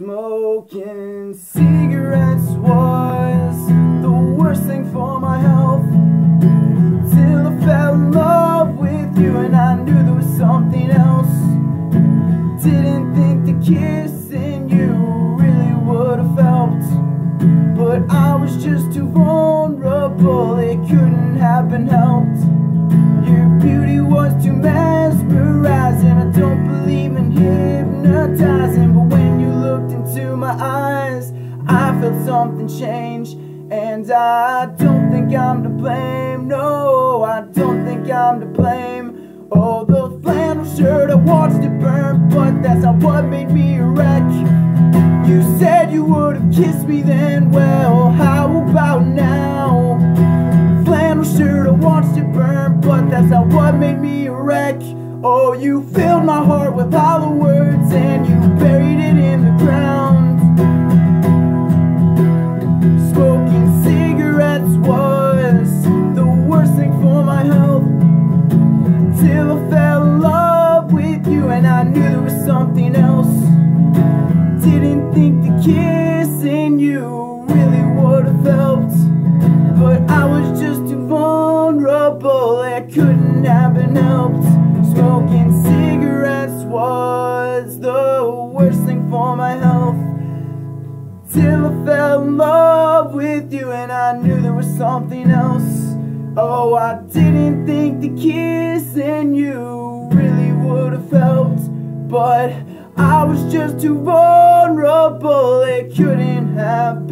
Smoking cigarettes was the worst thing for my health. Till I fell in love with you and I knew there was something else. Didn't think the kissing you really would have helped But I was just too vulnerable, it couldn't have been helped. Your beauty was too mesmerizing, I felt something change And I don't think I'm to blame, no, I don't think I'm to blame. Oh, the flannel shirt, I watched it burn But that's not what made me a wreck. You said you would have kissed me then, well, how about now? Flannel shirt, I watched it burn But that's not what made me a wreck. Oh, you filled my heart with hollow words And you Till I fell in love with you and I knew there was something else. Didn't think the kissing you really would have helped But I was just too vulnerable, it couldn't have been helped. Smoking cigarettes was the worst thing for my health. Till I fell in love with you and I knew there was something else Oh, I didn't think the kissing you really would have helped But I was just too vulnerable, it couldn't helped